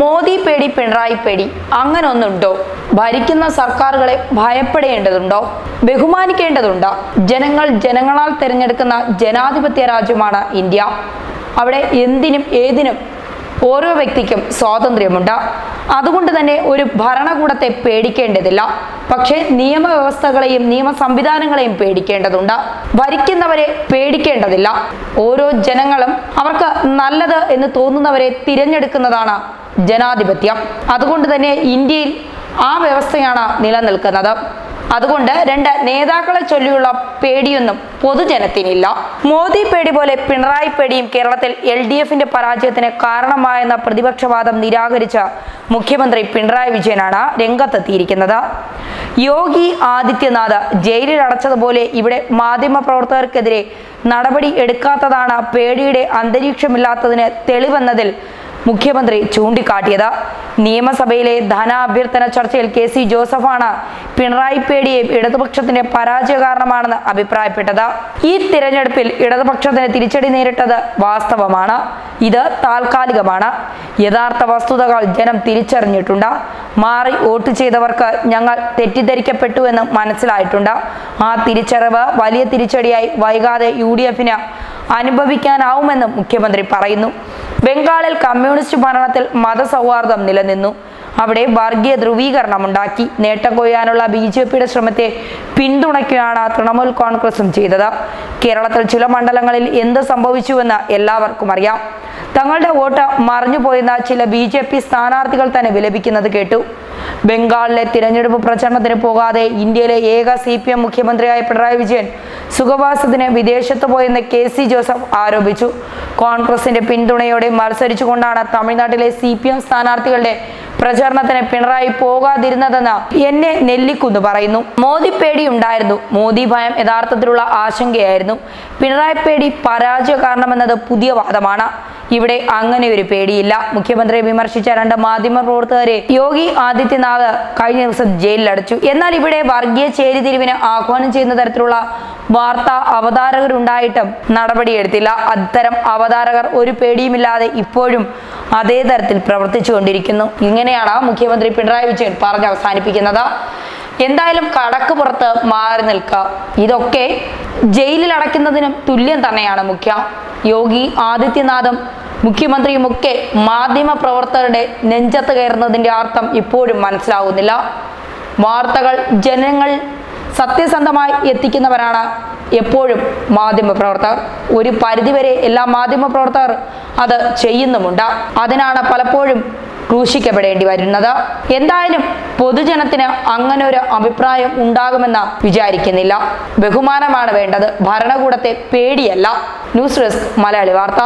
മോദി പേടി പിണറായി പേടി അങ്ങനെ ഒന്നുണ്ടോ ഭരിക്കുന്ന സർക്കാരുകളെ ഭയപ്പെടേണ്ടതുണ്ടോ? ബഹുമാനിക്കേണ്ടതുണ്ടോ? ജനങ്ങൾ ജനങ്ങളാൽ തിരഞ്ഞെടുക്കുന്ന ജനാധിപത്യ രാജ്യമാണ് ഇന്ത്യ. അവിടെ എന്തിനും ഏതിനും ഓരോ വ്യക്തിക്കും സ്വാതന്ത്ര്യമുണ്ട്. അതുകൊണ്ട് തന്നെ ഒരു ഭരണകൂടത്തെ പേടിക്കേണ്ടതില്ല. പക്ഷേ നിയമവ്യവസ്ഥകളെയും നിയമ സംവിധാനങ്ങളെയും പേടിക്കേണ്ടതുണ്ട്. ഭരിക്കുന്നവരെ പേടിക്കേണ്ടതില്ല. ഓരോ ജനങ്ങളും അവർക്ക് നല്ലത് എന്ന് തോന്നുന്നവരെ തിരഞ്ഞെടുക്കുന്നതാണ് ജനാധിപത്യം. അതുകൊണ്ട് തന്നെ ഇന്ത്യയിൽ ആ വ്യവസ്ഥയാണ് നിലനിൽക്കുന്നത്. അതുകൊണ്ട് രണ്ട് നേതാക്കളെ ചൊല്ലിയുള്ള പേടിയൊന്നും പൊതുജനത്തിനില്ല. മോദി പേടി പോലെ പിണറായി പേടിയും കേരളത്തിൽ എൽ ഡി എഫിന്റെ പരാജയത്തിന് കാരണമായെന്ന പ്രതിപക്ഷവാദം നിരാകരിച്ച മുഖ്യമന്ത്രി പിണറായി വിജയനാണ് രംഗത്തെത്തിയിരിക്കുന്നത്. യോഗി ആദിത്യനാഥ് ജയിലിൽ അടച്ചതുപോലെ ഇവിടെ മാധ്യമപ്രവർത്തകർക്കെതിരെ നടപടി എടുക്കാത്തതാണ് പേടിയുടെ അന്തരീക്ഷമില്ലാത്തതിന് തെളിവെന്നതിൽ മുഖ്യമന്ത്രി ചൂണ്ടിക്കാട്ടിയത്. നിയമസഭയിലെ ധനാഭ്യർത്ഥന ചർച്ചയിൽ കെ സി ജോസഫാണ് പിണറായി പേടിയെ ഇടതുപക്ഷത്തിന്റെ പരാജയ കാരണമാണെന്ന് അഭിപ്രായപ്പെട്ടത്. ഈ തിരഞ്ഞെടുപ്പിൽ ഇടതുപക്ഷത്തിന് തിരിച്ചടി നേരിട്ടത് വാസ്തവമാണ്. ഇത് താൽക്കാലികമാണ്. യഥാർത്ഥ വസ്തുതകൾ ജനം തിരിച്ചറിഞ്ഞിട്ടുണ്ട്. മാറി വോട്ട് ചെയ്തവർക്ക് ഞങ്ങൾ തെറ്റിദ്ധരിക്കപ്പെട്ടു എന്ന് മനസ്സിലായിട്ടുണ്ട്. ആ തിരിച്ചറിവ് വലിയ തിരിച്ചടിയായി വൈകാതെ യു ഡി എഫിന് അനുഭവിക്കാനാവുമെന്നും മുഖ്യമന്ത്രി പറയുന്നു. ബംഗാളിൽ കമ്മ്യൂണിസ്റ്റ് ഭരണത്തിൽ മതസൗഹാർദ്ദം നിലനിന്നു. അവിടെ വർഗീയ ധ്രുവീകരണം ഉണ്ടാക്കി നേട്ടം കൊയ്യാനുള്ള ബി ജെ പിയുടെ ശ്രമത്തെ പിന്തുണയ്ക്കുകയാണ് തൃണമൂൽ കോൺഗ്രസും ചെയ്തത്. കേരളത്തിൽ ചില മണ്ഡലങ്ങളിൽ എന്ത് സംഭവിച്ചുവെന്ന് എല്ലാവർക്കും അറിയാം. തങ്ങളുടെ വോട്ട് മറിഞ്ഞുപോയെന്ന ചില ബി ജെ പി സ്ഥാനാർത്ഥികൾ തന്നെ വിലപിക്കുന്നത് കേട്ടു. ബംഗാളിലെ തിരഞ്ഞെടുപ്പ് പ്രചരണത്തിന് പോകാതെ ഇന്ത്യയിലെ ഏക സി പി എം മുഖ്യമന്ത്രിയായ പിണറായി വിജയൻ സുഖവാസത്തിന് വിദേശത്ത് പോയെന്ന് കെ സി ജോസഫ് ആരോപിച്ചു. കോൺഗ്രസിന്റെ പിന്തുണയോടെ മത്സരിച്ചുകൊണ്ടാണ് തമിഴ്നാട്ടിലെ സി പി എം സ്ഥാനാർത്ഥികളുടെ പ്രചരണത്തിന് പിണറായി പോകാതിരുന്നതെന്ന് എന്നെ നെല്ലിക്കുന്ന് പറയുന്നു. മോദി പേടി ഉണ്ടായിരുന്നു. മോദി ഭയം യഥാർത്ഥത്തിലുള്ള ആശങ്കയായിരുന്നു. പിണറായി പേടി പരാജയ കാരണമെന്നത് പുതിയ വാദമാണ്. ഇവിടെ അങ്ങനെ ഒരു പേടിയില്ല. മുഖ്യമന്ത്രിയെ വിമർശിച്ച രണ്ട് മാധ്യമ പ്രവർത്തകരെ യോഗി ആദിത്യനാഥ് കഴിഞ്ഞ ദിവസം ജയിലിലടച്ചു. എന്നാൽ ഇവിടെ വർഗീയ ചേരിതിരിവിന് ആഹ്വാനം ചെയ്യുന്ന തരത്തിലുള്ള വാർത്താ അവതാരകരുണ്ടായിട്ടും നടപടിയെടുത്തില്ല. അത്തരം അവതാരകർ ഒരു പേടിയുമില്ലാതെ ഇപ്പോഴും അതേ തരത്തിൽ പ്രവർത്തിച്ചുകൊണ്ടിരിക്കുന്നു. ഇങ്ങനെയാണ് മുഖ്യമന്ത്രി പിണറായി വിജയൻ പറഞ്ഞ് അവസാനിപ്പിക്കുന്നത്. എന്തായാലും കടക്ക് പുറത്ത് മാറി നിൽക്കുക. ഇതൊക്കെ ജയിലിൽ അടയ്ക്കുന്നതിനും തുല്യം തന്നെയാണ് മുഖ്യ. യോഗി ആദിത്യനാഥും മുഖ്യമന്ത്രിയുമൊക്കെ മാധ്യമ പ്രവർത്തകരുടെ നെഞ്ചത്ത് കയറുന്നതിന്റെ അർത്ഥം ഇപ്പോഴും മനസ്സിലാവുന്നില്ല. വാർത്തകൾ ജനങ്ങൾ സത്യസന്ധമായി എത്തിക്കുന്നവരാണ് എപ്പോഴും മാധ്യമ പ്രവർത്തകർ. ഒരു പരിധിവരെ എല്ലാ മാധ്യമ പ്രവർത്തകർ അത് ചെയ്യുന്നുമുണ്ട്. അതിനാണ് പലപ്പോഴും ക്രൂശിക്കപ്പെടേണ്ടി വരുന്നത്. എന്തായാലും പൊതുജനത്തിന് അങ്ങനെ ഒരു അഭിപ്രായം ഉണ്ടാകുമെന്ന് വിചാരിക്കുന്നില്ല. ബഹുമാനമാണ് വേണ്ടത്. ഭരണകൂടത്തെ പേടിയല്ല. ന്യൂസ് ഡെസ്ക് മലയാളി വാർത്ത.